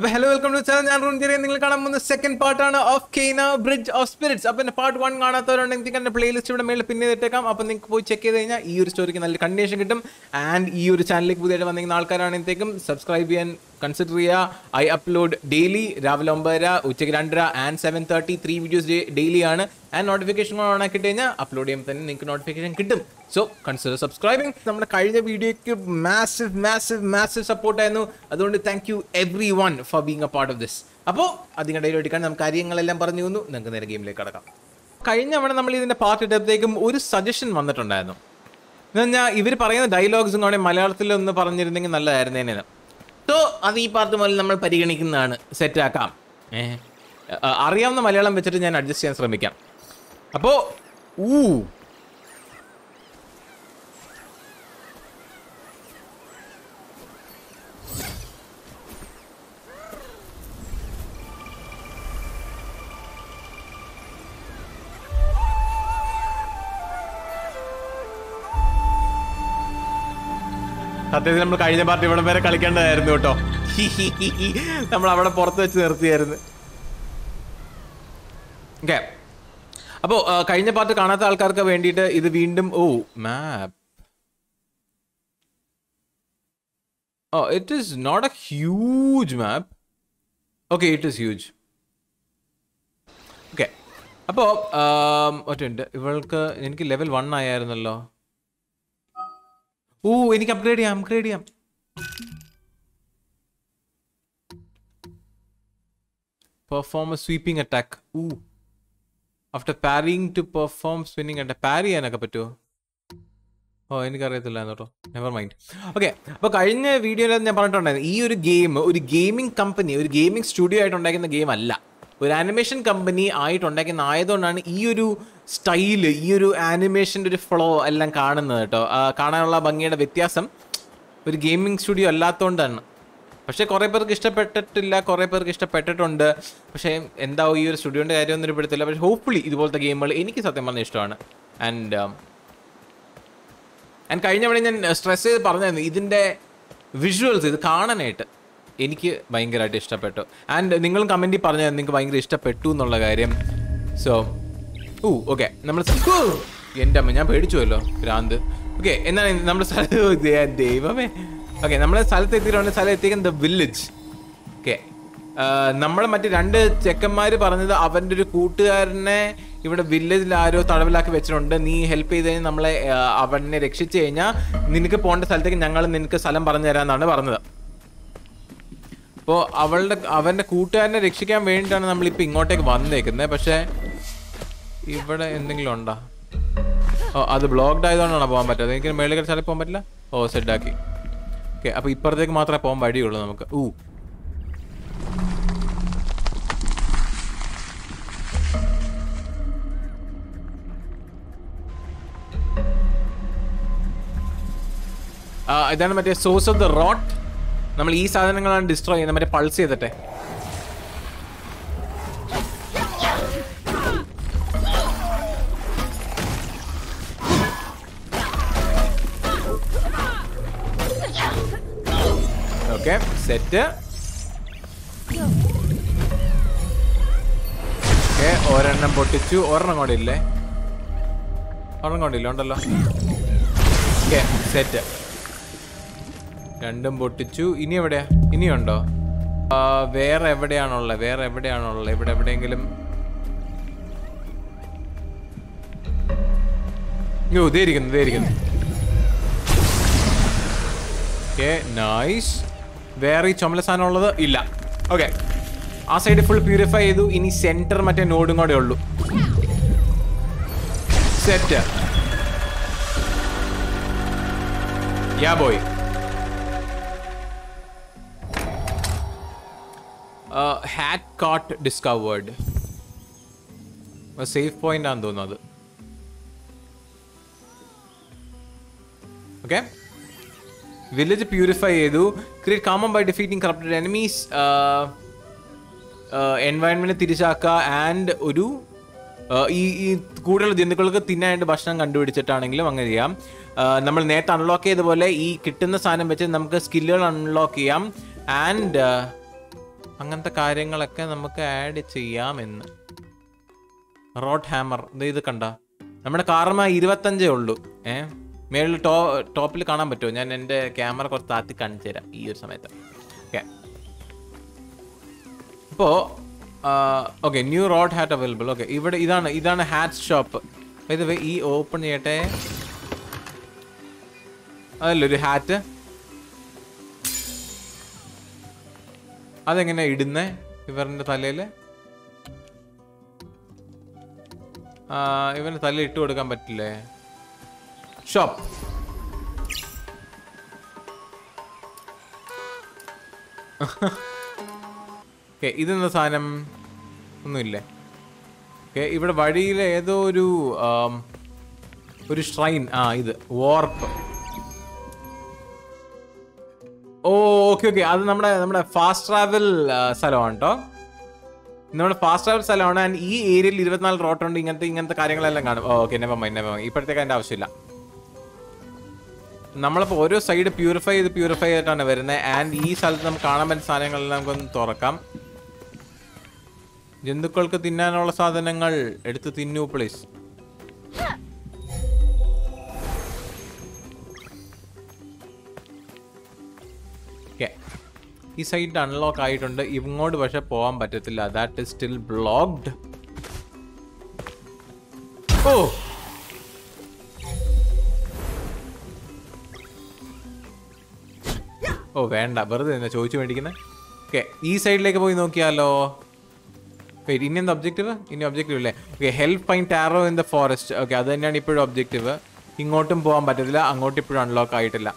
അപ്പൊ hello welcome to channel ഞാൻ റൂൺചെറിയ നിങ്ങൾ കാണാൻ പോകുന്ന സെക്കൻഡ് പാർട്ടാണ് of Kena bridge of spirits അപ്പൊ എന്റെ പാർട്ട് വൺ കാണാത്തവരുണ്ടെങ്കിൽ നിങ്ങൾക്ക് എന്റെ പ്ലേലിസ്റ്റ് ഇവിടെ മേളിൽ പിന്നെ ഇട്ടേക്കാം അപ്പൊ നിങ്ങൾക്ക് പോയി ചെക്ക് ചെയ്ത് കഴിഞ്ഞാൽ ഈ ഒരു സ്റ്റോറിക്ക് നല്ല കണ്ടീഷൻ കിട്ടും. ആൻഡ് ഈ ഒരു ചാനലിലേക്ക് പുതിയതായിട്ട് വന്നിരിക്കുന്ന ആൾക്കാരാണെങ്കിലും സബ്സ്ക്രൈബ് ചെയ്യാൻ കൺസിഡർ ചെയ്യുക. ഐ അപ്ലോഡ് ഡെയിലി രാവിലെ ഒമ്പതര ഉച്ചയ്ക്ക് രണ്ടര and seven thirty three videos daily ആണ്. ആൻഡ് നോട്ടിഫിക്കേഷൻ ഓൺ ആക്കിയിട്ട് കഴിഞ്ഞാൽ അപ്ലോഡ് ചെയ്യുമ്പോൾ തന്നെ നിങ്ങൾക്ക് നോട്ടിഫിക്കേഷൻ കിട്ടും. സോ കൺസിഡർ സബ്സ്ക്രൈബിങ് നമ്മുടെ കഴിഞ്ഞ വീഡിയോയ്ക്ക് മാസീവ് മാസീവ് സപ്പോർട്ട് ആയിരുന്നു. അതുകൊണ്ട് thank you everyone for being a part of this അപ്പോൾ അതിന്റെ ഇടയിൽ എടുക്കാൻ നമുക്ക് കാര്യങ്ങളെല്ലാം പറഞ്ഞു തന്നു നിങ്ങൾക്ക് നേരെ ഗെയിമിലേക്ക് കടക്കാം. കഴിഞ്ഞ തവണ നമ്മൾ ഇതിന്റെ പാർട്ട് ഇട്ടപ്പോഴത്തേക്കും ഒരു സജഷൻ വന്നിട്ടുണ്ടായിരുന്നു. എന്ന് പറഞ്ഞാൽ ഇവർ പറയുന്ന ഡയലോഗ്സും മലയാളത്തിൽ ഒന്ന് പറഞ്ഞിരുന്നെങ്കിൽ നല്ലതായിരുന്നേനെ സോ അത് ഈ പാർട്ട് മുതൽ നമ്മൾ പരിഗണിക്കുന്നതാണ്. സെറ്റാക്കാം അറിയാവുന്ന മലയാളം വെച്ചിട്ട് ഞാൻ അഡ്ജസ്റ്റ് ചെയ്യാൻ ശ്രമിക്കാം. അപ്പോൾ ഊ. സത്യത്തിൽ നമ്മൾ കഴിഞ്ഞ പാർട്ടി ഇവിടെ വരെ കളിക്കേണ്ടതായിരുന്നു കേട്ടോ. നമ്മൾ അവിടെ പുറത്ത് വെച്ച് നിർത്തിയായിരുന്നു. ഓക്കെ അപ്പോൾ കഴിഞ്ഞ പാർട്ട് കാണാത്ത ആൾക്കാർക്ക് വേണ്ടിയിട്ട് ഇത് വീണ്ടും ഓ map oh it is not a huge map okay it is huge okay അപ്പോൾ ഒറ്റ ഇവൾക്ക് എനിക്ക് ലെവൽ വൺ ആയായിരുന്നല്ലോ. ഓ എനിക്ക് അപ്ഗ്രേഡ് ചെയ്യാം അപ്ഗ്രേഡ് ചെയ്യാം. Perform sweeping attack ud after parrying to perform spinning attack parry ചെയ്യാനൊക്കെ പറ്റുമോ ഓ എനിക്കറിയത്തില്ല കേട്ടോ. നെവർ മൈൻഡ് ഓക്കെ അപ്പോൾ കഴിഞ്ഞ വീഡിയോയിൽ ഞാൻ പറഞ്ഞിട്ടുണ്ടായിരുന്നു ഈ ഒരു ഗെയിം ഒരു ഗെയിമിംഗ് കമ്പനി ഒരു ഗെയിമിംഗ് സ്റ്റുഡിയോ ആയിട്ട് ഉണ്ടാക്കുന്ന ഗെയിം അല്ല. ഒരു ആനിമേഷൻ കമ്പനി ആയിട്ട് ഉണ്ടാക്കുന്ന ആയതുകൊണ്ടാണ് ഈ ഒരു സ്റ്റൈൽ ഈ ഒരു ആനിമേഷന്റെ ഒരു ഫ്ലോ എല്ലാം കാണുന്നത് കേട്ടോ. കാണാനുള്ള ഭംഗിയുടെ വ്യത്യാസം ഒരു ഗെയിമിംഗ് സ്റ്റുഡിയോ അല്ലാത്തതുകൊണ്ടാണ്. പക്ഷേ കുറേ പേർക്ക് ഇഷ്ടപ്പെട്ടിട്ടില്ല കുറേ പേർക്ക് ഇഷ്ടപ്പെട്ടിട്ടുണ്ട്. പക്ഷേ എന്താവും ഈ ഒരു സ്റ്റുഡിയോന്റെ കാര്യമൊന്നും ഒരു പിടുത്തില്ല പക്ഷേ ഹോപ്പ്ഫുള്ളി ഇതുപോലത്തെ ഗെയിമുകൾ എനിക്ക് സത്യം പറഞ്ഞാൽ ഇഷ്ടമാണ്. ആൻഡ് ആൻഡ് കഴിഞ്ഞ തവണ ഞാൻ സ്ട്രെസ് ചെയ്ത് പറഞ്ഞായിരുന്നു ഇതിന്റെ വിഷ്വൽസ് ഇത് കാണാനായിട്ട് എനിക്ക് ഭയങ്കരമായിട്ട് ഇഷ്ടപ്പെട്ടു. ആൻഡ് നിങ്ങളും കമന്റിൽ പറഞ്ഞാൽ നിങ്ങൾക്ക് ഭയങ്കര ഇഷ്ടപ്പെട്ടു എന്നുള്ള കാര്യം. സോ ഊ ഓക്കെ നമ്മൾ എന്റെ അമ്മ ഞാൻ പേടിച്ചുവല്ലോ ഭ്രാന്ത്. ഓക്കെ എന്നാണ് നമ്മുടെ ദൈവമേ. ഓക്കെ നമ്മൾ സ്ഥലത്ത് എത്തിയിട്ടുണ്ട് സ്ഥലം എത്തിക്കാൻ ദ വില്ലേജ് ഓക്കെ നമ്മൾ മറ്റ് രണ്ട് ചെക്കന്മാർ പറഞ്ഞത് അവന്റെ ഒരു കൂട്ടുകാരനെ ഇവിടെ വില്ലേജിൽ ആരോ തടവിലാക്കി വെച്ചിട്ടുണ്ട്. നീ ഹെൽപ്പ് ചെയ്ത് കഴിഞ്ഞാൽ നമ്മളെ അവനെ രക്ഷിച്ചു കഴിഞ്ഞാൽ നിനക്ക് പോകേണ്ട സ്ഥലത്തേക്ക് ഞങ്ങൾ നിനക്ക് സ്ഥലം പറഞ്ഞു തരാമെന്നാണ് പറഞ്ഞത്. അപ്പോൾ അവളുടെ അവന്റെ കൂട്ടുകാരനെ രക്ഷിക്കാൻ വേണ്ടിയിട്ടാണ് നമ്മളിപ്പോൾ ഇങ്ങോട്ടേക്ക് വന്നേക്കുന്നത് പക്ഷേ ഇവിടെ എന്തെങ്കിലും ഉണ്ടോ? ഓ അത് ബ്ലോക്ക്ഡ് ആയതുകൊണ്ടാണ് പോകാൻ പറ്റാത്തത്? എനിക്ക് മേളിൽ സ്ഥലത്ത് പോകാൻ പറ്റില്ല? ഓ സെറ്റാക്കി ഓക്കെ അപ്പോൾ ഇപ്പുറത്തേക്ക് മാത്രമേ പോകാൻ വഴിയുള്ളൂ നമുക്ക്. ഊ. ഇതാണ് മറ്റേ സോഴ്സ് ഓഫ് ദ റോട്ട് നമ്മൾ ഈ സാധനങ്ങളാണ് ഡിസ്ട്രോയ് ചെയ്യുന്നത്. മറ്റേ പൾസ് ചെയ്തിട്ടെ. സെറ്റ്. ഓക്കെ ഒരെണ്ണം പൊട്ടിച്ചു. ഒരെണ്ണം കൂടെ ഇല്ലേ? ഒരെണ്ണം കൂടെ ഇല്ല? ഉണ്ടല്ലോ. ഓക്കെ സെറ്റ് രണ്ടും പൊട്ടിച്ചു. ഇനി എവിടെയാ? ഇനിയുണ്ടോ വേറെ എവിടെയാണുള്ളത്? വേറെ എവിടെയാണുള്ളത്? ഇവിടെ എവിടെയെങ്കിലും? ഇതേ ഇരിക്കുന്നു ഇതേ ഇരിക്കുന്നു. ഓക്കെ നൈസ് വേറെ ഈ ചുമല സാധനം ഉള്ളത് ഇല്ല. ഓക്കെ ആ സൈഡ് ഫുൾ പ്യൂരിഫൈ ചെയ്തു. ഇനി സെന്റർ മറ്റേ നോഡും കൂടെ ഉള്ളൂ. Set ya boy hat cart discovered safe point ആണെന്ന് തോന്നുന്നു അത്. ഓക്കെ വില്ലേജ് പ്യൂരിഫൈ ചെയ്തു. Create calm by defeating corrupted enemies environment തിരിച്ചാക്കുക and ഒരു ഈ ഈ കൂടുതൽ ജന്തുക്കൾക്ക് തിന്നായിട്ട് ഭക്ഷണം കണ്ടുപിടിച്ചിട്ടാണെങ്കിലും അങ്ങനെ ചെയ്യാം. നമ്മൾ നേരത്തെ അൺലോക്ക് ചെയ്ത പോലെ ഈ കിട്ടുന്ന സാധനം വെച്ച് നമുക്ക് സ്കില്ലുകൾ അൺലോക്ക് ചെയ്യാം. ആൻഡ് അങ്ങനത്തെ കാര്യങ്ങളൊക്കെ നമുക്ക് ആഡ് ചെയ്യാമെന്ന് റോഡ് ഹാമർ ഇത് കണ്ട. നമ്മുടെ കാർമ ഇരുപത്തഞ്ചേ ഉള്ളൂ. ഏ? മേളിൽ ടോ ടോപ്പിൽ കാണാൻ പറ്റുമോ? ഞാൻ എന്റെ ക്യാമറ കുറച്ച് താത്തി കാണിച്ചു തരാം ഈ ഒരു സമയത്ത്. ഓക്കെ ഇപ്പോൾ okay new rot hat available okay ഇവിടെ ഇതാണ് ഇതാണ് ഹാറ്റ് ഷോപ്പ് ഇത് ഈ ഓപ്പൺ ചെയ്യട്ടെ. അതല്ല ഒരു ഹാറ്റ് അതെങ്ങനെ ഇടുന്നേ? ഇവരുടെ തലയിൽ ഇവന് തല ഇട്ട് കൊടുക്കാൻ പറ്റില്ലേ? ഷോപ്പ് ഓക്കെ ഇതെന്താ സാധനം? ഒന്നുമില്ലേ. ഓക്കെ ഇവിടെ വഴിയിൽ ഏതോ ഒരു ഒരു ഷ്രൈൻ ആ ഇത് വാർപ്പ് ഓ ഓക്കെ ഓക്കെ അത് നമ്മുടെ നമ്മുടെ ഫാസ്റ്റ് ട്രാവൽ സ്ഥലമാണ് കേട്ടോ നമ്മുടെ ഫാസ്റ്റ് ട്രാവൽ സ്ഥലമാണ് ആൻഡ് ഈ ഏരിയയിൽ ഇരുപത്തിനാല് റോട്ടുണ്ട് ഇങ്ങനത്തെ ഇങ്ങനത്തെ കാര്യങ്ങളെല്ലാം കാണും. ഓക്കെ നെവർ മൈൻഡ് ഇപ്പോഴത്തേക്ക് അതിന്റെ ആവശ്യമില്ല. നമ്മളിപ്പോൾ ഓരോ സൈഡ് പ്യൂരിഫൈ ചെയ്ത് പ്യൂരിഫൈ ആയിട്ടാണ് വരുന്നത് ആൻഡ് ഈ സ്ഥലത്ത് നമുക്ക് കാണാൻ പറ്റുന്ന സാധനങ്ങളെല്ലാം നമുക്കൊന്ന് തുറക്കാം. ജന്തുക്കൾക്ക് തിന്നാനുള്ള സാധനങ്ങൾ എടുത്ത് തിന്നു പ്ലീസ് ഈ സൈഡ് അൺലോക്ക് ആയിട്ടുണ്ട്. ഇങ്ങോട്ട് പക്ഷെ പോകാൻ പറ്റത്തില്ല. ദാറ്റ് ഇസ് സ്റ്റിൽ ബ്ലോക്ക്ഡ് ഓ ഓ വേണ്ട. വെറുതെ എന്നാ ചോദിച്ചു മേടിക്കുന്നത് ഓക്കെ ഈ സൈഡിലേക്ക് പോയി നോക്കിയാലോ? വെയിറ്റ് ഇനി എന്താ ഒബ്ജക്റ്റീവ് ഇനി ഒബ്ജക്റ്റീവ് അല്ലേ okay help find Taro in the forest okay അത് തന്നെയാണ് ഇപ്പോഴും ഒബ്ജക്റ്റീവ് ഇങ്ങോട്ടും പോകാൻ പറ്റത്തില്ല അങ്ങോട്ട് ഇപ്പോഴും അൺലോക്ക് ആയിട്ടില്ല.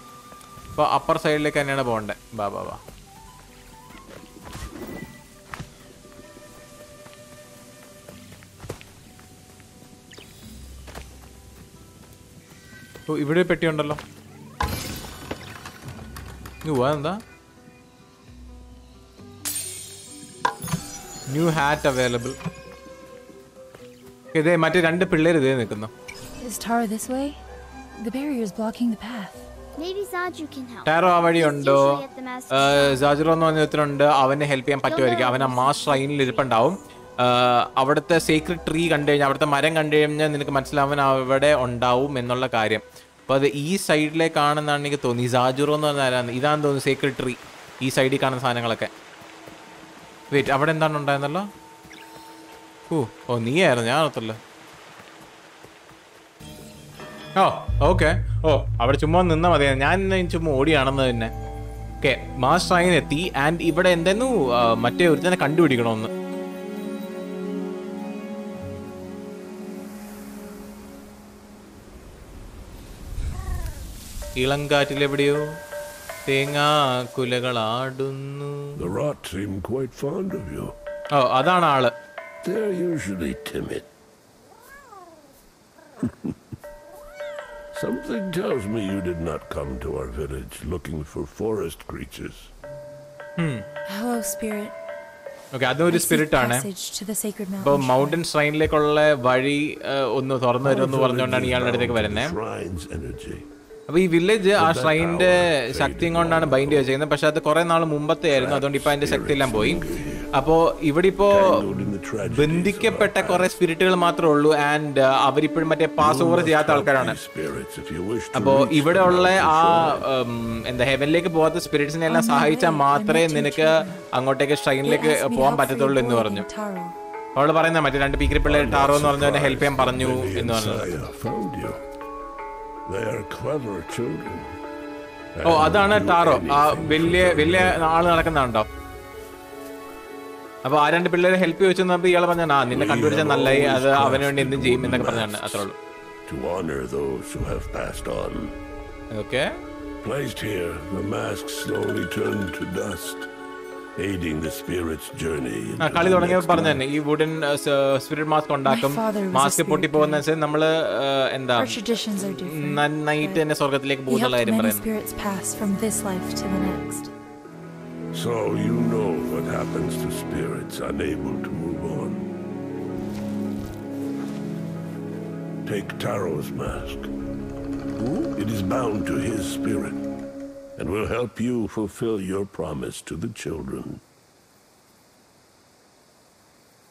അപ്പോൾ അപ്പർ സൈഡിലേക്ക് തന്നെയാണ് പോകേണ്ടത് ബാ ബാ ബാ ഇവിടെ പെട്ടി ഉണ്ടല്ലോ. അതെന്താ ന്യൂ ഹാറ്റ് അവൈലബിൾ ഇതേ മറ്റേ രണ്ട് പിള്ളേർ ഇതേ നിൽക്കുന്നു. Is Tara this way? The barrier is blocking the path. Maybe Zaju can help. Taro ആ വഴി ഉണ്ടോ Usually at സാജുറോ എന്ന് പറഞ്ഞ ഒരുത്തനുണ്ട്. അവനെ ഹെൽപ്പ് ചെയ്യാൻ പറ്റുമായിരിക്കും. അവൻ ആ മാസ് ട്രെയിനിൽ ഇരിപ്പുണ്ടാവും. അവിടുത്തെ സീക്രട്ട് ട്രീ കണ്ടു കഴിഞ്ഞാൽ അവിടുത്തെ മരം കണ്ടു കഴിഞ്ഞാൽ നിനക്ക് മനസ്സിലാവൻ അവിടെ ഉണ്ടാവും എന്നുള്ള കാര്യം. അപ്പോൾ അത് ഈ സൈഡിലേക്കാണെന്നാണ് എനിക്ക് തോന്നി സാജുറോ എന്ന് പറഞ്ഞാൽ ആരാണ് ഇതാന്ന് തോന്നുന്നു സീക്രട്ട് ട്രീ ഈ സൈഡിൽ കാണുന്ന സാധനങ്ങളൊക്കെ. വെയിറ്റ് അവിടെ എന്താണ് ഉണ്ടായിരുന്നല്ലോ? ഓ ഓ നീയായിരുന്നു ഞാൻ ഓർത്തല്ലോ. ഓ ഓക്കെ. ഓ അവിടെ ചുമ്മാ നിന്നാൽ മതി. ഞാൻ ചുമ്മാ ഓടിയാണെന്ന് തന്നെ. ഓക്കെ മാസ് ട്രെയിൻ എത്തി. ആൻഡ് ഇവിടെ എന്തായിരുന്നു മറ്റേ മറ്റേ ഒരുത്തനെ കണ്ടുപിടിക്കണമെന്ന്. ഇളങ്കാറ്റിലെവിടെയോ തേങ്ങാ കുലകളാടുന്നു The rot seem quite fond of you. ഓ അതാണ് ആള് They're usually timid. Something tells me you did not come to our village looking for forest creatures. Hello, spirit. Okay അതും ഒരു I seek സ്പിരിറ്റ് ആണ് passage to the sacred അപ്പോൾ mountain. Mountain ശ്രൈനിലേക്കുള്ള വഴി ആ, ഒന്ന് തുറന്നു തരുമെന്ന് പറഞ്ഞുകൊണ്ടാണ് ഇയാളുടെ അടുത്തേക്ക് വരുന്നത് Shrine's energy. അപ്പൊ ഈ വില്ലേജ് ആ ഷ്രൈനിന്റെ ശക്തിയും കൊണ്ടാണ് ബൈൻഡ് ചെയ്യുന്നത് പക്ഷെ അത് കുറെ നാൾ മുമ്പത്തെ ആയിരുന്നു. അതുകൊണ്ട് ഇപ്പൊ അതിന്റെ ശക്തി എല്ലാം പോയി. അപ്പോ ഇവിടെ ഇപ്പോ ബന്ധിക്കപ്പെട്ട കുറെ സ്പിരിറ്റുകൾ മാത്രമേ ഉള്ളൂ. ആൻഡ് അവരിപ്പോഴും മറ്റേ പാസ് ഓവർ ചെയ്യാത്ത ആൾക്കാരാണ്. അപ്പോ ഇവിടെ ഉള്ള ആ എന്താ ഹെവനിലേക്ക് പോകാത്ത സ്പിരിറ്റ്സിനെ എല്ലാം സഹായിച്ചാൽ മാത്രമേ നിനക്ക് അങ്ങോട്ടേക്ക് ഷ്രൈനിലേക്ക് പോകാൻ പറ്റത്തുള്ളൂ എന്ന് പറഞ്ഞു. Taro. അവൾ പറയുന്ന മറ്റേ രണ്ട് പീക്കരി പിള്ളേർ ടാറോ എന്ന് പറഞ്ഞവനെ ഹെൽപ്പ് ചെയ്യാൻ പറഞ്ഞു എന്ന് പറഞ്ഞത് പറഞ്ഞു ഓ അതാണ് ടാറോ. ആ വലിയ വലിയ ആൾ നടക്കുന്നുണ്ടോ? അപ്പൊ ആ രണ്ട് പിള്ളേരെ ഹെൽപ്പ് ചോദിച്ചു തന്നപ്പോ ഇയാൾ പറഞ്ഞ ആ നിന്നെ കണ്ടുപിടിച്ചാൽ നല്ലായി അത് അവന് വേണ്ടി എന്തും ചെയ്യും എന്നൊക്കെ പറഞ്ഞാണ് അത്രേ ഉള്ളൂ. To honor those who have passed on. Okay Placed here, the mask slowly turned to dust, കളി the തുടങ്ങിയപ്പോ next പറഞ്ഞു life. തന്നെ ഈ വുഡൻ സ്പിരിറ്റ് മാസ്ക് ഉണ്ടാക്കും My father was a mask spirit പൊട്ടിപ്പോകുന്ന അനുസരിച്ച് നമ്മള് ആ, എന്താ Our traditions are different. നന്നായിട്ട് തന്നെ സ്വർഗത്തിലേക്ക് We പോകുന്നുള്ള helped കാര്യം many പറയുന്നു spirits pass from this life to the next. So you know what happens to spirits unable to move on. Take Taro's mask. It is bound to his spirit and will help you fulfill your promise to the children.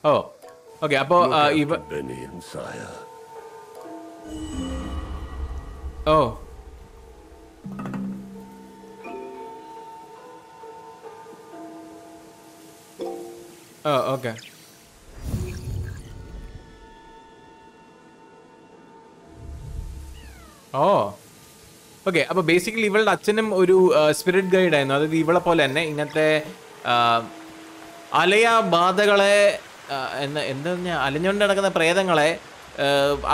Oh, okay. I bought uh, Eva. Benny and Saya. Oh. Oh, okay. Oh. Okay അപ്പോൾ basically ഇവളുടെ അച്ഛനും ഒരു spirit guide ആയിരുന്നു. അതായത് ഇവളെ പോലെ തന്നെ ഇങ്ങനത്തെ അലയ ബാധകളെ എന്താ എന്താ അലഞ്ഞുകൊണ്ട് നടക്കുന്ന പ്രേതങ്ങളെ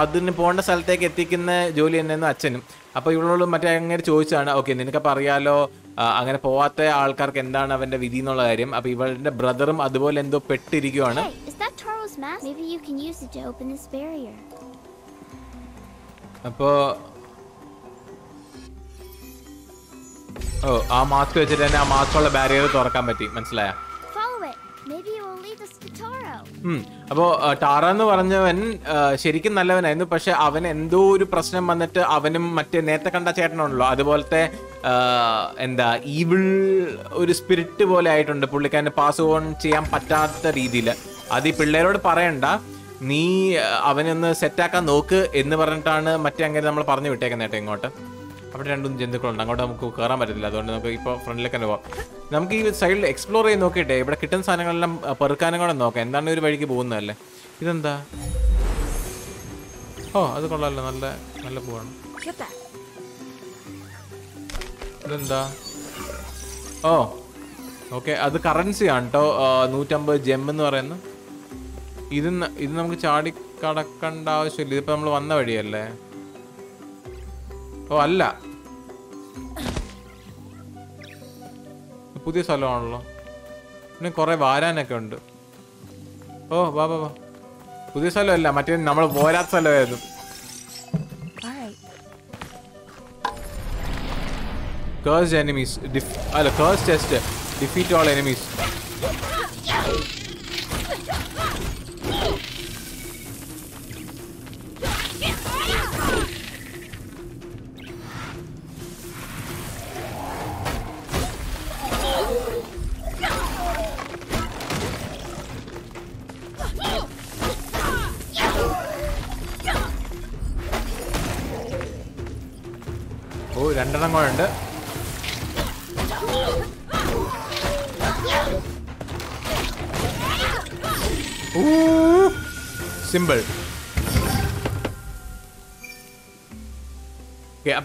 അതിന് പോകേണ്ട സ്ഥലത്തേക്ക് എത്തിക്കുന്ന ജോലി തന്നെയായിരുന്നു അച്ഛനും. അപ്പോൾ ഇവളോട് മറ്റേ അങ്ങനെ ചോദിച്ചാണ് ഓക്കെ നിനക്കപ്പോൾ അറിയാലോ അങ്ങനെ പോവാത്ത ആൾക്കാർക്ക് എന്താണ് അവന്റെ വിധി എന്നുള്ള കാര്യം? അപ്പോൾ ഇവളുടെ ബ്രദറും അതുപോലെ എന്തോ പെട്ടിരിക്കുവാണ്. Hey, ഓ ആ മാസ്ക് വെച്ചിട്ട് തന്നെ ആ മാസ്കുള്ള ബാരിയർ തുറക്കാൻ പറ്റി മനസ്സിലായ. അപ്പോ ടാറ എന്ന് പറഞ്ഞവൻ ശരിക്കും നല്ലവനായിരുന്നു പക്ഷെ അവൻ എന്തോ ഒരു പ്രശ്നം വന്നിട്ട് അവനും മറ്റേ നേരത്തെ കണ്ട ചേട്ടനുണ്ടല്ലോ. അതുപോലത്തെ എന്താ ഈവിൾ ഒരു സ്പിരിറ്റ് പോലെ ആയിട്ടുണ്ട്. പുള്ളിക്കാരന് പാസ് ഓൺ ചെയ്യാൻ പറ്റാത്ത രീതിയിൽ അത് ഈ പിള്ളേരോട് പറയണ്ട. നീ അവനൊന്ന് സെറ്റാക്കാൻ നോക്ക് എന്ന് പറഞ്ഞിട്ടാണ് മറ്റേ അങ്ങനെ നമ്മൾ പറഞ്ഞു വിട്ടേക്കുന്നേട്ടോ ഇങ്ങോട്ട്. അവിടെ രണ്ടും ജന്തുക്കളുണ്ട്. അങ്ങോട്ട് നമുക്ക് കയറാൻ പറ്റത്തില്ല. അതുകൊണ്ട് നമുക്ക് ഇപ്പോൾ ഫ്രണ്ടിലേക്ക് തന്നെ പോവാം. നമുക്ക് ഈ സൈഡിൽ എക്സ്പ്ലോർ ചെയ്ത് നോക്കിയിട്ടെ ഇവിടെ കിട്ടുന്ന സാധനങ്ങളെല്ലാം പെറുക്കാനും കൂടെ നോക്കാം. എന്താണ് ഒരു വഴിക്ക് പോകുന്നതല്ലേ? ഇതെന്താ? ഓ അത് കൊള്ളാമല്ലോ നല്ല നല്ല പൂവാണ്. ഇതെന്താ? ഓ ഓക്കെ. അത് കറൻസി ആണ് കേട്ടോ നൂറ്റമ്പത് ജെം എന്ന് ഇത് ഇത് നമുക്ക് ചാടി കടക്കേണ്ട ആവശ്യമില്ല. ഇതിപ്പോൾ നമ്മൾ വന്ന വഴിയല്ലേ? ഓ അല്ല പുതിയ സ്ഥലമാണല്ലോ പിന്നെ കുറേ വാരാനൊക്കെ ഉണ്ട് ഓ വാ വാ വാ പുതിയ സ്ഥലമല്ല മറ്റേ നമ്മൾ പോരാത്ത സ്ഥലമായിരുന്നു എനിമീസ് Cursed enemies. Def- അല്ല cursed test. Defeat all enemies.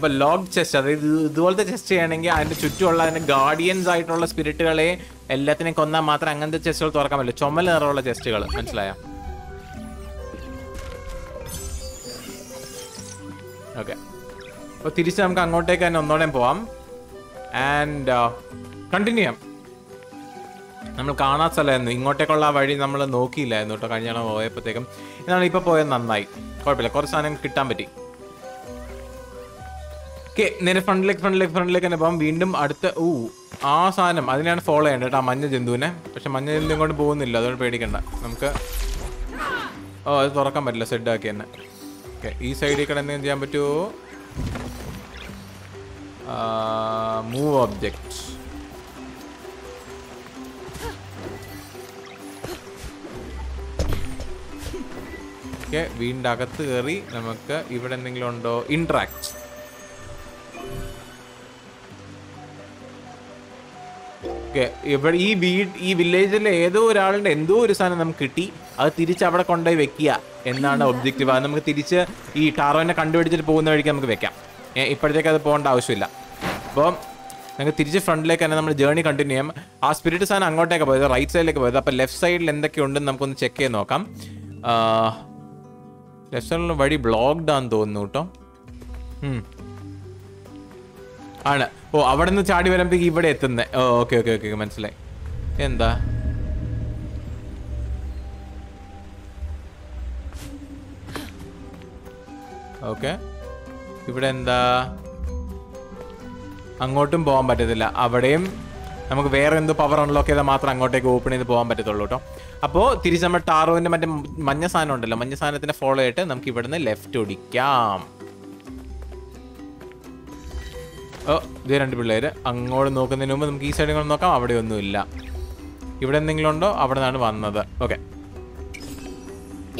അപ്പൊ ലോഗ് ചെസ്റ്റ് അതായത് ഇത് ഇതുപോലത്തെ ചെസ്റ്റ് ചെയ്യണമെങ്കിൽ അതിന്റെ ചുറ്റുമുള്ള അതിന്റെ ഗാർഡിയൻസ് ആയിട്ടുള്ള സ്പിരിറ്റുകളെ എല്ലാത്തിനെയും കൊന്നാൽ മാത്രം അങ്ങനത്തെ ചെസ്റ്റുകൾ തുറക്കാൻ പറ്റില്ല. ചുമല നിറമുള്ള ചെസ്റ്റുകൾ മനസ്സിലായ? ഓക്കെ അപ്പോൾ തിരിച്ച് നമുക്ക് അങ്ങോട്ടേക്ക് തന്നെ ഒന്നോടെ പോവാം. ആൻഡ് കണ്ടിന്യൂ ചെയ്യാം നമ്മൾ കാണാത്ത സ്ഥലമായിരുന്നു. ഇങ്ങോട്ടേക്കുള്ള ആ വഴി നമ്മൾ നോക്കിയില്ലായിരുന്നു കേട്ടോ. കഴിഞ്ഞ പോയപ്പോഴത്തേക്കും. എന്നാണ് ഇപ്പോൾ പോയത് നന്നായി. കുഴപ്പമില്ല. കുറച്ച് സാധനം കിട്ടാൻ പറ്റി. ഓക്കെ നേരെ ഫ്രണ്ടിലേക്ക് ഫ്രണ്ടിലേക്ക് ഫ്രണ്ടിലേക്ക് തന്നെ പോകാം. വീണ്ടും അടുത്ത ഊ ആ സാധനം അതിനെയാണ് ഫോളോ ചെയ്യേണ്ടത് കേട്ടോ മഞ്ഞ ജന്തുവിനെ. പക്ഷെ മഞ്ഞ ജന്തു ഇങ്ങോട്ട് പോകുന്നില്ല അതുകൊണ്ട് പേടിക്കണ്ട. നമുക്ക് ഓ അത് തുറക്കാൻ പറ്റില്ല സെഡ് ആക്കി തന്നെ. ഓക്കെ ഈ സൈഡിൽ കൂടെ എന്തെങ്കിലും ചെയ്യാൻ പറ്റുമോ മൂവ് ഒബ്ജക്റ്റ് ഓക്കെ വീണ്ടും അകത്ത് കയറി നമുക്ക് ഇവിടെ എന്തെങ്കിലും ഉണ്ടോ? ഇൻട്രാക്ട് ഇവിടെ ഈ വീട് ഈ വില്ലേജിലെ ഏതോ ഒരാളുടെ എന്തോ ഒരു സാധനം നമുക്ക് കിട്ടി. അത് തിരിച്ച് അവിടെ കൊണ്ടുപോയി വെക്കുക എന്നാണ് ഒബ്ജക്റ്റീവ് അത് നമുക്ക് തിരിച്ച് ഈ ടാറോനെ കണ്ടുപിടിച്ചിട്ട് പോകുന്ന വഴിക്ക് നമുക്ക് വെക്കാം. ഇപ്പോഴത്തേക്ക് അത് പോകേണ്ട ആവശ്യമില്ല. അപ്പോൾ നമുക്ക് തിരിച്ച് ഫ്രണ്ടിലേക്ക് തന്നെ നമ്മൾ ജേർണി കണ്ടിന്യൂ ചെയ്യാം. ആ സ്പിരിറ്റ് സാധനം അങ്ങോട്ടേക്ക് പോയത് റൈറ്റ് സൈഡിലേക്ക് പോയത്. അപ്പോൾ ലെഫ്റ്റ് സൈഡിൽ എന്തൊക്കെയുണ്ടെന്ന് നമുക്കൊന്ന് ചെക്ക് ചെയ്ത് നോക്കാം. ലെഫ്റ്റ് സൈഡിലുള്ള വഴി ബ്ലോക്ക്ഡ് ആണെന്ന് തോന്നുന്നു കേട്ടോ. ആണ്. ഓ അവിടെ നിന്ന് ചാടി വരുമ്പോഴേക്ക് ഇവിടെ എത്തുന്നേ. ഓ ഓക്കെ ഓക്കെ ഓക്കെ മനസ്സിലായി. എന്താ? ഓക്കെ. ഇവിടെ എന്താ? അങ്ങോട്ടും പോകാൻ പറ്റത്തില്ല. അവിടെയും നമുക്ക് വേറെ എന്തോ പവർ അൺലോക്ക് ചെയ്താൽ മാത്രം അങ്ങോട്ടേക്ക് ഓപ്പൺ ചെയ്ത് പോകാൻ പറ്റത്തുള്ളൂ കേട്ടോ. അപ്പോൾ തിരിച്ച് നമ്മൾ ടാറോവിന്റെ മറ്റേ മഞ്ഞ സാധനം ഉണ്ടല്ലോ. മഞ്ഞ സാധനത്തിനെ ഫോളോ ആയിട്ട് നമുക്ക് ഇവിടുന്ന് ലെഫ്റ്റ് ഓടിക്കാം. ഓ ഇതേ രണ്ട് പിള്ളേർ അങ്ങോട്ട് നോക്കുന്നതിന് മുമ്പ് നമുക്ക് ഈ സൈഡിൽ കൂടെ നോക്കാം. അവിടെ ഒന്നുമില്ല ഇവിടെ എന്തെങ്കിലും ഉണ്ടോ അവിടെ നിന്നാണ് വന്നത്. Okay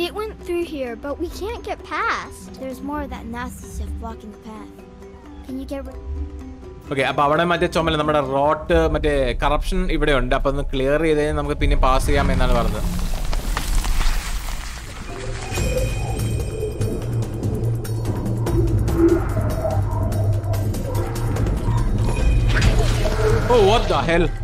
It went through here, but we can't get past. There's more of that nasty stuff blocking the path. Can you get rid? Okay അപ്പോൾ അവിടെ മറ്റേ ചുമല നമ്മുടെ റോട്ട് മറ്റേ കറപ്ഷൻ ഇവിടെ ഉണ്ട് അപ്പൊ ഒന്ന് ക്ലിയർ ചെയ്ത് നമുക്ക് പിന്നെ പാസ് ചെയ്യാം എന്നാണ് പറഞ്ഞത്. ഓ വാട്ട് ദ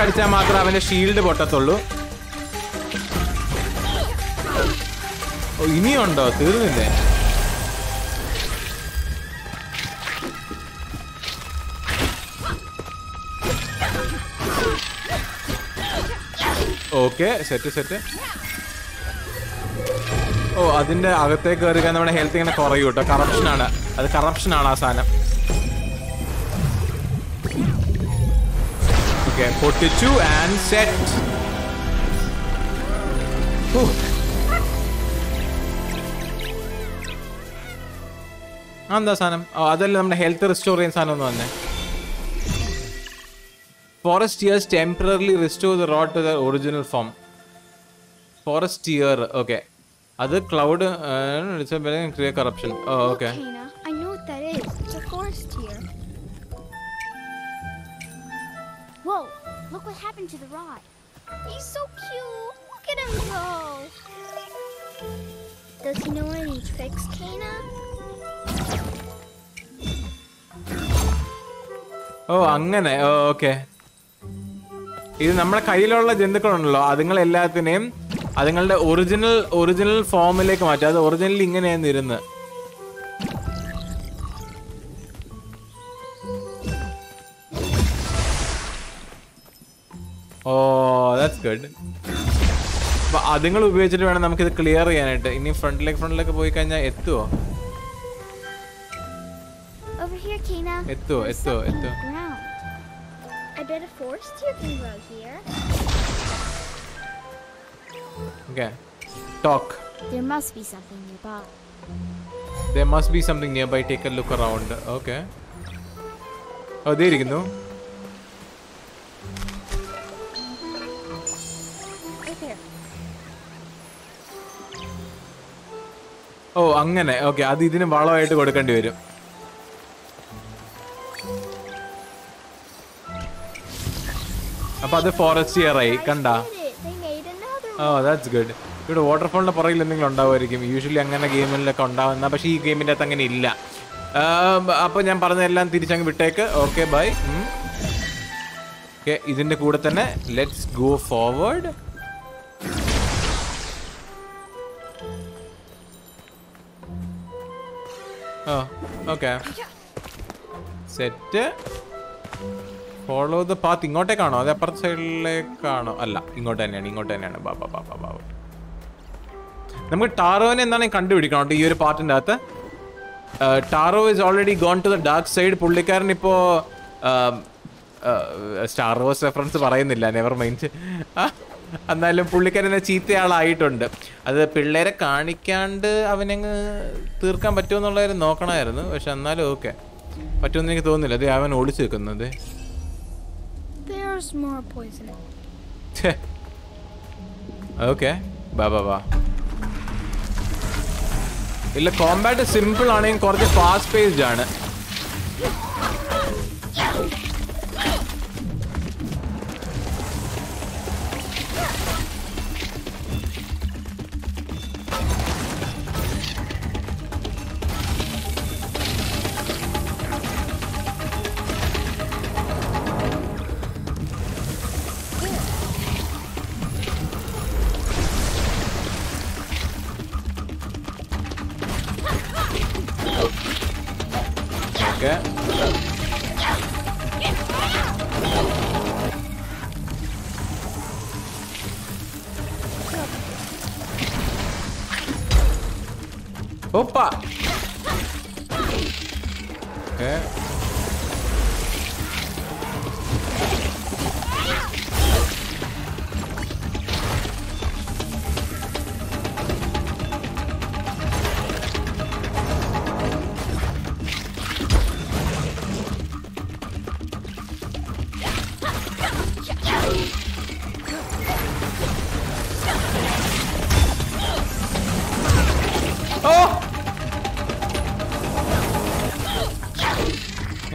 അറ്റാക്ക് അടിച്ചാൽ മാത്രമേ അവന്റെ ഷീൽഡ് പൊട്ടത്തുള്ളൂ. ഓ ഇനിയുണ്ടോ? തീർന്നില്ലേ? Okay set set. ഓ അതിന്റെ അകത്തേക്ക് കയറുക നമ്മുടെ ഹെൽത്ത് ഇങ്ങനെ കുറയും കേട്ടോ. കറപ്ഷൻ ആണ്. അത് കറപ്ഷനാണ് ആ സാധനം. ഓക്കെ പൊട്ടിച്ചു ആൻഡ് സെറ്റ് എന്താ സാധനം ഓ, അതല്ല നമ്മുടെ ഹെൽത്ത് റിസ്റ്റോർ ചെയ്യുന്ന സാധനം ഒന്ന് തന്നെ forest years temporarily restore the road to the original form forest year okay അത് ക്ലൗഡ് ക്രിയ corruption okay Look what happened to the rod. He's so cute. Look at him go. Does he know any tricks, Kana? ഓ അങ്ങനെ okay ഇത് നമ്മുടെ കയ്യിലുള്ള ജന്തുക്കളുണ്ടല്ലോ അതുങ്ങൾ എല്ലാത്തിനെയും അതുങ്ങളുടെ original original ഫോമിലേക്ക് മാറ്റുക അത് ഒറിജിനൽ ഇങ്ങനെയായിരുന്നു ഇരുന്ന് ദാറ്റ്സ് ഗുഡ് അപ്പൊ അതുങ്ങൾ ഉപയോഗിച്ചിട്ട് വേണം നമുക്കിത് ക്ലിയർ ചെയ്യാനായിട്ട് ഇനി ഫ്രണ്ടിലേക്ക് ഫ്രണ്ടിലേക്ക് പോയി കഴിഞ്ഞാൽ forest can grow here. Okay talk There must be something nearby. There must be something nearby. Take a look around. Okay. ഓ ദേ ഇരിക്കുന്നു Right ഓ അങ്ങനെ. ഓക്കെ അത് ഇതിന് വളമായിട്ട് കൊടുക്കേണ്ടി വരും. അപ്പൊ അത് ഫോറസ്റ്റ് ഇയർ ആയി കണ്ട? ഓ ദാറ്റ്സ് ഗുഡ് ഇവിടെ വാട്ടർഫോളിന്റെ പുറകിൽ എന്തെങ്കിലും ഉണ്ടാവുമായിരിക്കും. യൂഷ്വലി അങ്ങനെ ഗെയിമിലൊക്കെ ഉണ്ടാവുന്ന പക്ഷേ ഈ ഗെയിമിന്റെ അകത്ത് അങ്ങനെ ഇല്ല. അപ്പോൾ ഞാൻ പറഞ്ഞതെല്ലാം തിരിച്ചങ്ങ് വിട്ടേക്ക്. ഓക്കെ ബൈ ഓക്കെ ഇതിന്റെ കൂടെ തന്നെ let's go forward oh okay set follow the path ഇങ്ങോട്ടേക്കാണോ? അത് അപ്പുറത്തെ സൈഡിലേക്കാണോ? അല്ല ഇങ്ങോട്ട് തന്നെയാണ് ഇങ്ങോട്ട് തന്നെയാണ്. ബാബാ ബാബാ ബാബാ നമുക്ക് ടാറോനെ എന്താണ് കണ്ടുപിടിക്കണം? കേട്ടോ ഈ ഒരു പാർട്ടിന്റെ അകത്ത്. Taro is already gone to the dark side പുള്ളിക്കാരൻ ഇപ്പോ സ്റ്റാർ റോസ് റെഫറൻസ് പറയുന്നില്ല. നെവർ മൈൻഡ് എന്നാലും പുള്ളിക്കാരൻ ചീത്തയാളായിട്ടുണ്ട്. അത് പിള്ളേരെ കാണിക്കാണ്ട് അവനങ്ങ് തീർക്കാൻ പറ്റുമോ എന്നുള്ളതായിരുന്നു നോക്കണമായിരുന്നു. പക്ഷെ എന്നാലും ഓക്കെ. പറ്റുമെന്ന് എനിക്ക് തോന്നുന്നില്ല. അത് അവൻ ഓടിച്ചു poison. ഓക്കെ. ബാ ബാ ബാ. ഇല്ല കോമ്പാറ്റ് സിമ്പിൾ ആണെങ്കിൽ കുറച്ച് ഫാസ്റ്റ് പേസ്ഡ് ആണ്.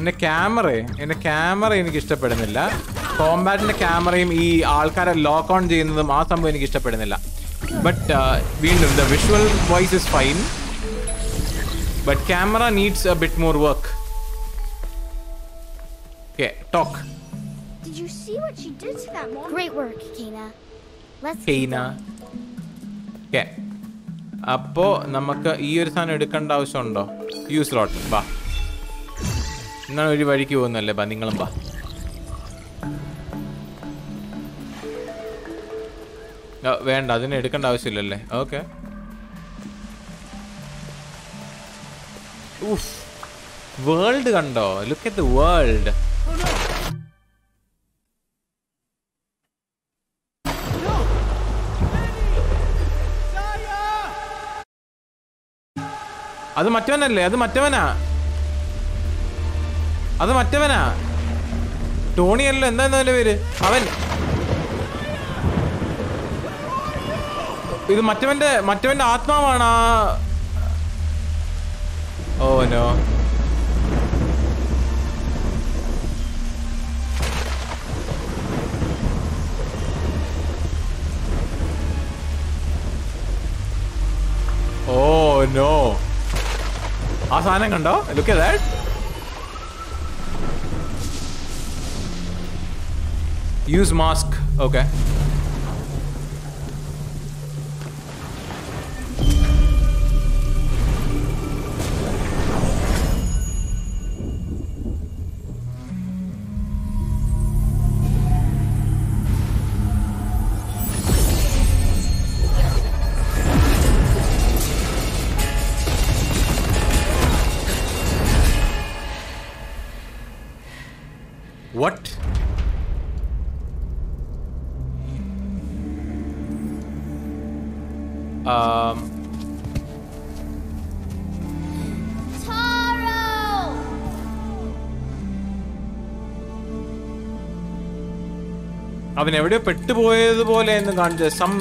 എന്റെ ക്യാമറ എന്റെ ക്യാമറ എനിക്ക് ഇഷ്ടപ്പെടുന്നില്ല കോമ്പാറ്റിന്റെ ക്യാമറയും ഈ ആൾക്കാരെ ലോക്ക് ഓൺ ചെയ്യുന്നതും ആ സംഭവം എനിക്ക് ഇഷ്ടപ്പെടുന്നില്ല ബട്ട് വീണ്ടും the visual voice is fine but camera needs a bit more work okay talk Did you see what she did to that mom? Great work, Kana. Let's Kena Okay. അപ്പോ നമുക്ക് ഈ ഒരു സാധനം എടുക്കേണ്ട ആവശ്യമുണ്ടോ? യൂസ് ലോട്ട് ബാ എന്നാൽ ഒരു വഴിക്ക് പോകുന്നല്ലേ ബാ നിങ്ങളും ബാ. വേണ്ട അതിനെ എടുക്കേണ്ട ആവശ്യമില്ലല്ലേ? ഓക്കെ. വേൾഡ് കണ്ടോ? ലുക്ക് അറ്റ് ദ വേൾഡ് അത് മറ്റവനല്ലേ അത് മറ്റവനാ? അത് മറ്റവനാ. ടോണി അല്ലോ എന്താ അവന്റെ പേര്? അവൻ. ഇത് മറ്റവന്റെ മറ്റവന്റെ ആത്മാവാണ് ആ. Oh no. Oh no. ആ സാധനം കണ്ടോ? Look that use mask okay What? Um, Taro! അവൻ എവിടെയോ പെട്ടുപോയതുപോലെ എന്ന് കാണിച്ച സം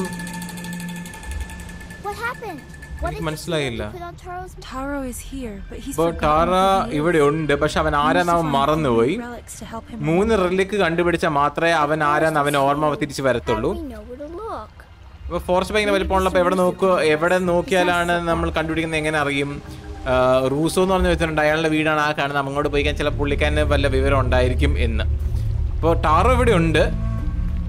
മനസ്സിലായില്ല. put on Taro's Taro is here, but he's ഇപ്പോൾ forgotten ടാറ. ഇവിടെ ഉണ്ട് പക്ഷെ അവൻ ആരാന്ന് അവൻ മറന്നുപോയി three relics to help him മൂന്ന് remember. കണ്ടുപിടിച്ചാൽ മാത്രമേ അവൻ ആരാന്ന് അവൻ ഓർമ്മ തിരിച്ചു വരത്തുള്ളൂ we know where to look? Forest ഭയങ്കര വലിപ്പമുള്ളപ്പോൾ എവിടെ നോക്കുക എവിടെ നോക്കിയാലാണ് നമ്മൾ കണ്ടുപിടിക്കുന്നത് എങ്ങനെ അറിയും? റൂസോ എന്ന് പറഞ്ഞ വെച്ചിട്ടുണ്ട് അയാളുടെ വീടാണ് ആ കാണുന്നത് അങ്ങോട്ട് പോയി കഴിഞ്ഞാൽ ചില പുള്ളിക്കാരന് വല്ല വിവരം ഉണ്ടായിരിക്കും എന്ന്. അപ്പോൾ ടാറോ ഇവിടെ ഉണ്ട്.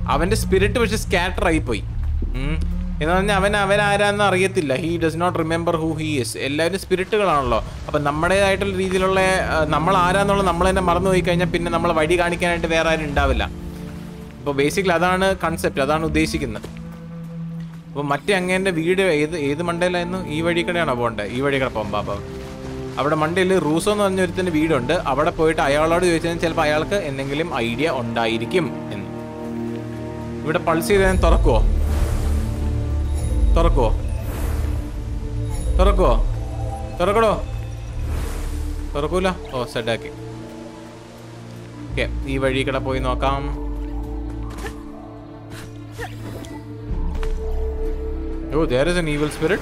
അവന്റെ സ്പിരിറ്റ് പക്ഷെ സ്കാറ്റർ ആയിപ്പോയി. ഉം. എന്ന് പറഞ്ഞാൽ അവൻ അവൻ ആരാന്ന് അറിയത്തില്ല. He does not remember who he is എല്ലാവരും സ്പിരിറ്റുകളാണല്ലോ അപ്പം നമ്മുടേതായിട്ടുള്ള രീതിയിലുള്ള നമ്മൾ ആരാന്നുള്ളത് നമ്മൾ തന്നെ മറന്നു പോയി കഴിഞ്ഞാൽ പിന്നെ നമ്മളെ വഴി കാണിക്കാനായിട്ട് വേറെ ആരും ഉണ്ടാവില്ല. അപ്പോൾ ബേസിക്കലി അതാണ് കൺസെപ്റ്റ് അതാണ് ഉദ്ദേശിക്കുന്നത്. അപ്പോൾ മറ്റേ അങ്ങേന്റെ വീട് ഏത് ഏത് മണ്ടയിലായിരുന്നു ഈ വഴി കടയാണോ പോകേണ്ടത് ഈ വഴി കൂടെ പോകുമ്പോൾ അപ്പം അവിടെ മണ്ടയിൽ റൂസോ എന്ന് പറഞ്ഞൊരുത്തിന്റെ വീടുണ്ട്. അവിടെ പോയിട്ട് അയാളോട് ചോദിച്ചാൽ ചിലപ്പോൾ അയാൾക്ക് എന്തെങ്കിലും ഐഡിയ ഉണ്ടായിരിക്കും എന്ന്. ഇവിടെ പൾസ് ചെയ്ത് ഞാൻ തുറക്കുമോ തുറക്കുമോ തുറക്കുമോ തുറക്കടോ? തുറക്കൂല? ഓ സെഡാക്കി ഓക്കെ ഈ വഴി കൂടെ പോയി നോക്കാം. Oh, there is an evil spirit.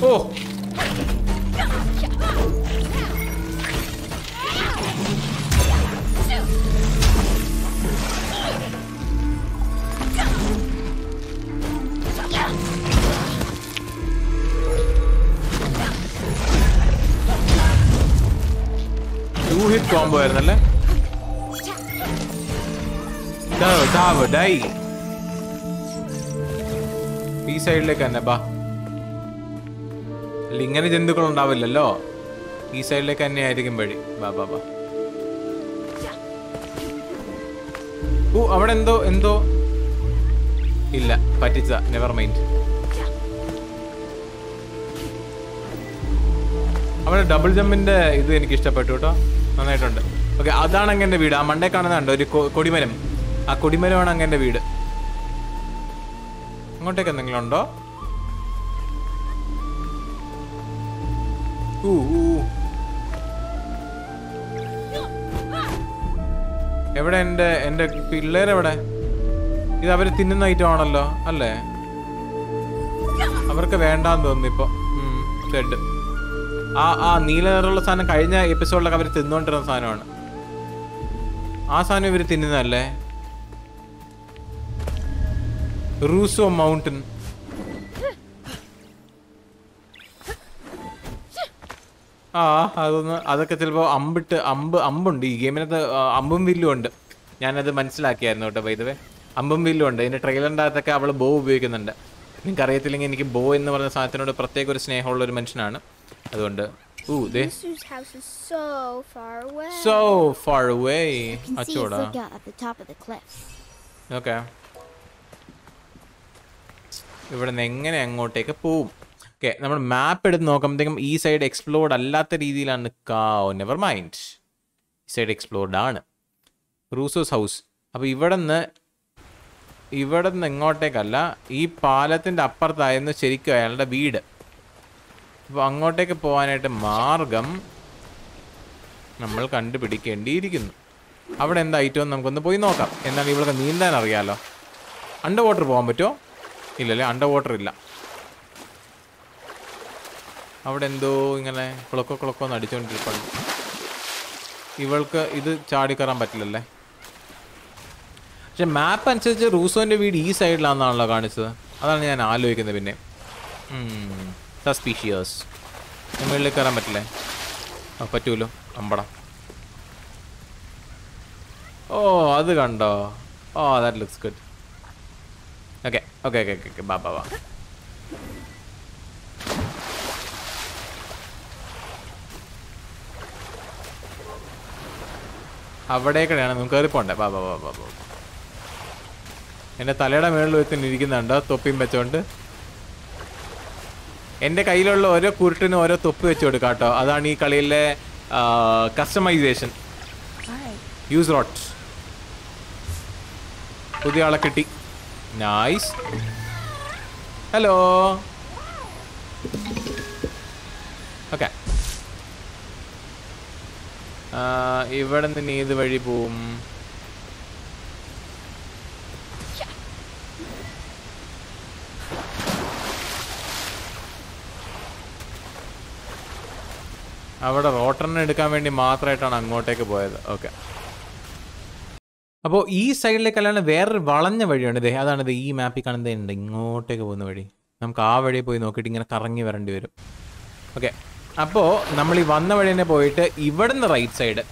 Oh! Hit combo ആയിരുന്നല്ലേ? Die ഈ സൈഡിലേക്ക് തന്നെ ബാ. അല്ല ഇങ്ങനെ ജന്തുക്കൾ ഉണ്ടാവില്ലല്ലോ ഈ സൈഡിലേക്ക് തന്നെ ആയിരിക്കും വഴി. ബാ ബാ ബാ. ഓ അവിടെ എന്തോ എന്തോ? ഇല്ല പറ്റിച്ച നെവർ മൈൻഡ് അവിടെ ഡബിൾ ജമ്പിന്റെ ഇത് എനിക്ക് ഇഷ്ടപ്പെട്ടു കേട്ടോ. നന്നായിട്ടുണ്ട്. ഓക്കെ അതാണ് അങ്ങന്റെ വീട്. ആ മണ്ടേ കാണുന്നുണ്ട് ഒരു കൊടിമരം. ആ കൊടിമരമാണ് അങ്ങന്റെ വീട്. അങ്ങോട്ടേക്ക് എന്തെങ്കിലും ഉണ്ടോ? ഊ, ഊ. എവിടെ എന്റെ എന്റെ പിള്ളേരെവിടെ ഇത് അവർ തിന്നുന്ന ഐറ്റം ആണല്ലോ അല്ലേ? അവർക്ക് വേണ്ടാന്ന് തോന്നുന്നു ഇപ്പൊ. ഡെഡ് ആ ആ നീല നിറമുള്ള സാധനം കഴിഞ്ഞ എപ്പിസോഡിലൊക്കെ അവർ തിന്നുകൊണ്ടിരുന്ന സാധനമാണ്. ആ സാധനം ഇവർ തിന്നുന്നതല്ലേ? റൂസോ മൗണ്ടൻ ആ അതൊന്ന് അതൊക്കെ ചിലപ്പോൾ അമ്പിട്ട് അമ്പ് അമ്പുണ്ട്. ഈ ഗെയിമിനകത്ത് അമ്പും വില്ലും ഉണ്ട്. ഞാനത് മനസ്സിലാക്കിയായിരുന്നു കേട്ടോ വൈദവേ അമ്പും വില്ലും ഉണ്ട്. ഇതിന്റെ ട്രെയിലറിന്റെ അകത്തൊക്കെ അവൾ ബോ ഉപയോഗിക്കുന്നുണ്ട്. നിങ്ങൾക്ക് അറിയത്തില്ലെങ്കിൽ എനിക്ക് ബോ എന്ന് പറഞ്ഞ സാധനത്തിനോട് പ്രത്യേക ഒരു സ്നേഹമുള്ള ഒരു മനുഷ്യനാണ്. അതുകൊണ്ട് ഊ ദേ. Misu's house is so far away. So far away. You can see its lookout at the top of the cliff. Okay ഇവിടെ നിന്ന് എങ്ങനെ അങ്ങോട്ടേക്ക് പോവും? ഓക്കെ നമ്മൾ മാപ്പ് എടുത്ത് നോക്കുമ്പോഴത്തേക്കും ഈ സൈഡ് എക്സ്പ്ലോർഡ് അല്ലാത്ത രീതിയിലാണ്. കാവ് നെവർ മൈൻഡ് ഈ സൈഡ് എക്സ്പ്ലോർഡ് ആണ്. റൂസോസ് ഹൗസ് അപ്പോൾ ഇവിടെ നിന്ന് ഇവിടെ നിന്ന് ഇങ്ങോട്ടേക്കല്ല ഈ പാലത്തിന്റെ അപ്പുറത്തായിരുന്നു ശരിക്കും അയാളുടെ വീട്. അപ്പോൾ അങ്ങോട്ടേക്ക് പോകാനായിട്ട് മാർഗം നമ്മൾ കണ്ടുപിടിക്കേണ്ടിയിരിക്കുന്നു. അവിടെ എന്താ ഐറ്റം നമുക്കൊന്ന് പോയി നോക്കാം. എന്നാൽ ഇവൾക്ക് നീന്താൻ അറിയാമല്ലോ അണ്ടർ വാട്ടർ പോകാൻ പറ്റുമോ? ഇല്ലല്ലേ അണ്ടർ വാട്ടർ ഇല്ല. അവിടെ എന്തോ ഇങ്ങനെ കുളക്കോ കുളക്കോ എന്ന് അടിച്ചുകൊണ്ടിരിക്കും ഇവൾക്ക് ഇത് ചാടിക്കറാൻ പറ്റില്ലല്ലേ? പക്ഷെ മാപ്പ് അനുസരിച്ച് റൂസോന്റെ വീട് ഈ സൈഡിലാണെന്നാണല്ലോ കാണിച്ചത്. അതാണ് ഞാൻ ആലോചിക്കുന്നത് പിന്നെ. സസ്പീഷിയേഴ്സ് മുകളിൽ കയറാൻ പറ്റില്ലേ? ആ പറ്റൂലോ. അമ്പട. ഓ അത് കണ്ടോ? ഓ that looks good okay okay okay okay ബാ ബാ ബാ. അവിടേക്കടെയാണ്. നമുക്ക് കയറി പോണ്ടേ ബാ ബാ ബാ ബാ. എന്റെ തലയുടെ മേളിൽ വെച്ചിരിക്കുന്നുണ്ടോ തൊപ്പിയും വെച്ചോണ്ട്. എന്റെ കയ്യിലുള്ള ഓരോ കുരുട്ടിനും ഓരോ തൊപ്പ് വെച്ച് കൊടുക്കാം കേട്ടോ. അതാണ് ഈ കളിയിലെ കസ്റ്റമൈസേഷൻ യൂസ് റോട്ട് പുതിയ ആളെ കിട്ടി. നൈസ് ഹലോ ഓക്കെ ഇവിടെ നിന്ന് ഏത് വഴി പോവും. അവിടെ റോട്ടറിനെ എടുക്കാൻ വേണ്ടി മാത്രമായിട്ടാണ് അങ്ങോട്ടേക്ക് പോയത്. ഓക്കെ അപ്പോൾ ഈ സൈഡിലേക്കല്ലാണ്ട് വേറൊരു വളഞ്ഞ വഴിയാണ് ഇതേ അതാണ് ഇത് ഈ മാപ്പിൽ കാണുന്നതണ്ട് ഇങ്ങോട്ടേക്ക് പോകുന്ന വഴി. നമുക്ക് ആ വഴി പോയി നോക്കിയിട്ട് ഇങ്ങനെ കറങ്ങി വരേണ്ടി വരും. ഓക്കെ അപ്പോൾ നമ്മൾ ഈ വന്ന വഴി തന്നെ പോയിട്ട് ഇവിടുന്ന് റൈറ്റ് സൈഡ്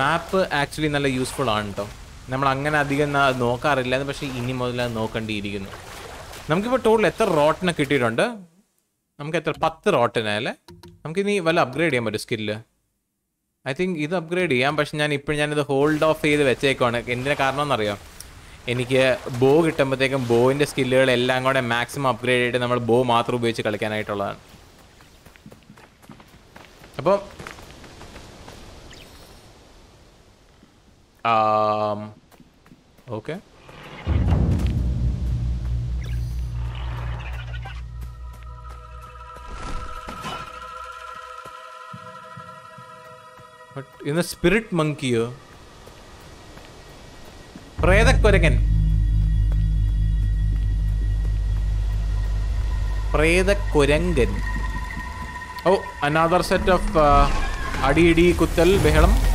മാപ്പ് ആക്ച്വലി നല്ല യൂസ്ഫുൾ ആണ് കേട്ടോ നമ്മൾ അങ്ങനെ അധികം നോക്കാറില്ല പക്ഷേ ഇനി മുതൽ അത് നോക്കേണ്ടിയിരിക്കുന്നു. നമുക്കിപ്പോൾ ടോട്ടൽ എത്ര റോട്ടിനെ കിട്ടിയിട്ടുണ്ട്? നമുക്ക് എത്ര പത്ത് റോട്ടിനെ അല്ലേ? നമുക്കിനി വല്ല അപ്ഗ്രേഡ് ചെയ്യാൻ പറ്റും സ്കില്ല് ഐ തിങ്ക് ഇത് അപ്ഗ്രേഡ് ചെയ്യാം. പക്ഷെ ഞാൻ ഇപ്പോൾ ഞാനിത് ഹോൾഡ് ഓഫ് ചെയ്ത് വെച്ചേക്കുവാണ്. എന്തിനാ കാരണം എന്നറിയാം എനിക്ക് ബോ കിട്ടുമ്പോഴത്തേക്കും ബോയിന്റെ സ്കില്ലുകൾ എല്ലാം കൂടെ മാക്സിമം അപ്ഗ്രേഡ് ചെയ്തിട്ട് നമ്മൾ ബോ മാത്രം ഉപയോഗിച്ച് കളിക്കാനായിട്ടുള്ളതാണ്. അപ്പം ഓക്കെ ഇന്ന് സ്പിരിറ്റ് മങ്കിയോ പ്രേതക്കൊരകൻ. പ്രേതക്കൊരങ്കൻ. ഓ അനാദർ സെറ്റ് ഓഫ് അടിയിടി കുത്തൽ ബഹളം.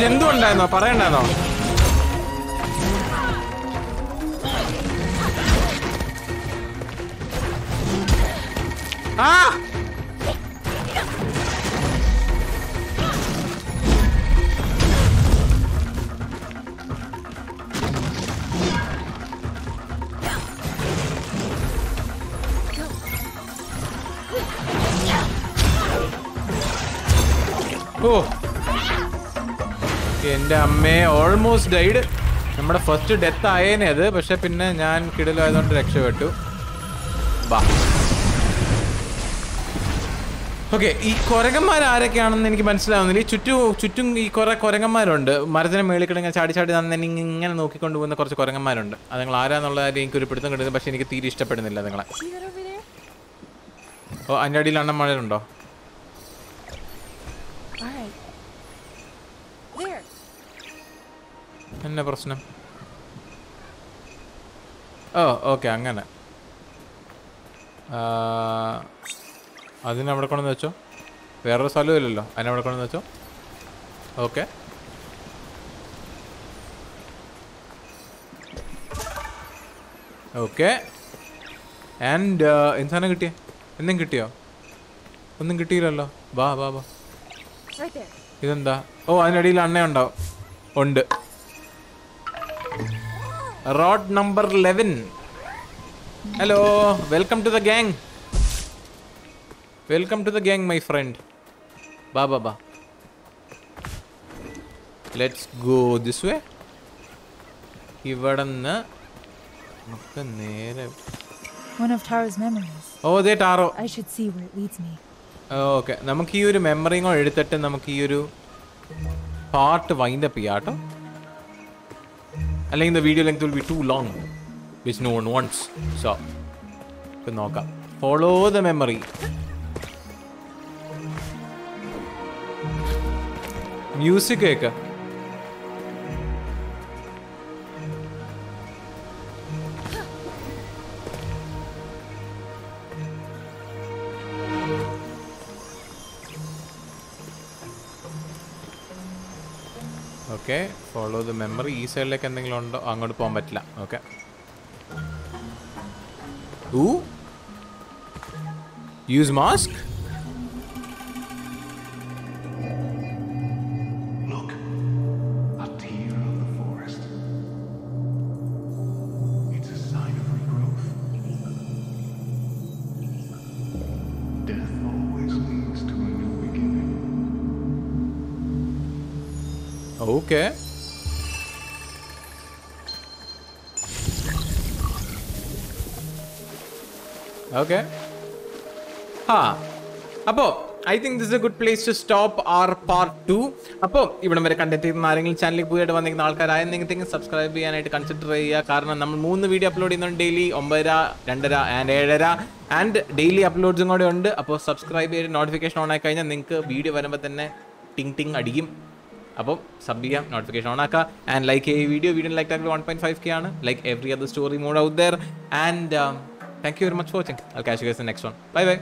ജന്തു ഉണ്ടായിരുന്നോ പറയണ്ടായിരുന്നോ ഓൾമോസ്റ്റ് ഡൈഡ് നമ്മുടെ ഫസ്റ്റ് ഡെത്ത് ആയേനെ അത്. പക്ഷെ പിന്നെ ഞാൻ കിടലായതുകൊണ്ട് രക്ഷപ്പെട്ടു. ബാ. ഓക്കെ ഈ കുരങ്ങന്മാർ ആരൊക്കെയാണെന്ന് എനിക്ക് മനസ്സിലാവുന്നില്ല. ഈ ചുറ്റും ചുറ്റും ഈ കുറെ കുരങ്ങന്മാരുണ്ട്. മരത്തിന് മേളിൽ കിടങ്ങനെ ചാടി ചാടി തന്നെ ഇങ്ങനെ നോക്കിക്കൊണ്ട് പോകുന്ന കുറച്ച് കുരങ്ങന്മാരുണ്ട്. അത് നിങ്ങൾ ആരാന്നുള്ള കാര്യം എനിക്ക് ഒരു പിടുത്തം കിട്ടുന്നത് പക്ഷെ എനിക്ക് തീരെ ഇഷ്ടപ്പെടുന്നില്ല നിങ്ങളെ? ഓ അതിന്റെ അടിയിൽ അണ്ണന്മാരുണ്ടോ? എന്നാ പ്രശ്നം? ഓ ഓക്കെ അങ്ങനെ. ആ, അതിനവിടെ കൊണ്ടുവന്ന് വെച്ചോ. വേറൊരു സ്ഥലമില്ലല്ലോ അതിനവിടെ കൊണ്ടുവന്ന് വെച്ചോ. ഓക്കെ. ഓക്കെ. ആൻഡ് എന്താണ് കിട്ടിയേ? എന്നും കിട്ടിയോ? ഒന്നും കിട്ടിയില്ലല്ലോ. വാ വാ വാ. ഇതെന്താ? ഓ അതിനിടയിൽ അണ്ണയുണ്ടാവും. ഉണ്ട്. Road number eleven hello welcome to the gang welcome to the gang my friend ബാ ബാ ബാ. ലെറ്റ്സ് ഗോ ദിസ് വേ ഇവിടെ നിന്ന് നമുക്ക് നേരെ One of Taro's memories. ഓ ദേ Taro. I should see where it leads me. Okay. നമുക്ക് ഈ ഒരു മെമ്മറിയും കൂടെ എടുത്തിട്ട് നമുക്ക് ഈ ഒരു പാർട്ട് വൈൻഡ് അപ്പ് ചെയ്യാം കേട്ടോ. അല്ലെങ്കിൽ video length will be too long which no one wants so നോക്കാം ഫോളോ ദ മെമ്മറി മ്യൂസിക് കേൾക്കാം Okay follow the memory ഈ സൈഡിലേക്ക് എന്തെങ്കിലും ഉണ്ടോ? അങ്ങോട്ട് പോകാൻ പറ്റില്ല. Okay use mask okay okay ആ അപ്പോൾ I think this a good place to stop our part two അപ്പോൾ ഇവിടം വരെ കണ്ടെത്തിയിരുന്ന ആരെങ്കിലും ചാനലിൽ പുതിയതായിട്ട് വന്നിരിക്കുന്ന ആൾക്കാരായ എന്തെങ്കിലും സബ്സ്ക്രൈബ് ചെയ്യാനായിട്ട് കൺസിഡർ ചെയ്യുക. കാരണം നമ്മൾ മൂന്ന് വീഡിയോ അപ്ലോഡ് ചെയ്യുന്നുണ്ട് ഡെയിലി ഒമ്പതര രണ്ടര ആൻഡ് ഏഴര. ആൻഡ് ഡെയിലി അപ്ലോഡ്സും കൂടെ ഉണ്ട്. അപ്പോൾ സബ്സ്ക്രൈബ് ചെയ്ത് നോട്ടിഫിക്കേഷൻ ഓൺ ആയി കഴിഞ്ഞാൽ നിങ്ങൾക്ക് വീഡിയോ വരുമ്പോൾ തന്നെ ടിങ് ടിങ് അടിക്കും. അപ്പോൾ സബ് ചെയ്യാം നോട്ടിഫിക്കേഷൻ ഓൺ ആക്കുക ആൻഡ് ലൈക്ക് ചെയ്യുക വീഡിയോ വീഡിയോ ലൈക്ക് ആക്കി വൺ പോയിന്റ് ഫൈവ് കെ ആണ്. Like every other story mode out there and thank you very much for watching I catch guys next one bye bye